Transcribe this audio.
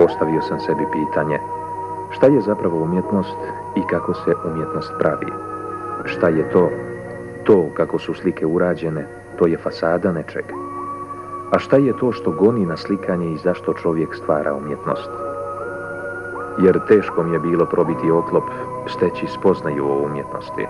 Postavio sam sebi pitanje, šta je zapravo umjetnost i kako se umjetnost pravi? Šta je to? To kako su slike urađene, to je fasada nečega. A šta je to što goni na slikanje i zašto čovjek stvara umjetnost? Jer teško mi je bilo probiti oklop, steći spoznaju o umjetnosti.